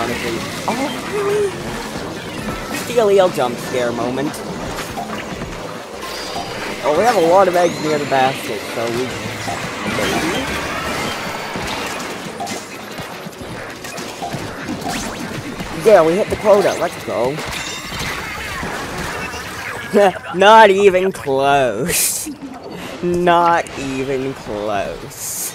honestly. Oh, really? Steely jump scare moment. Oh, we have a lot of eggs near the basket, so we... Maybe? Yeah, we hit the quota. Let's go. Not even close. Not even close.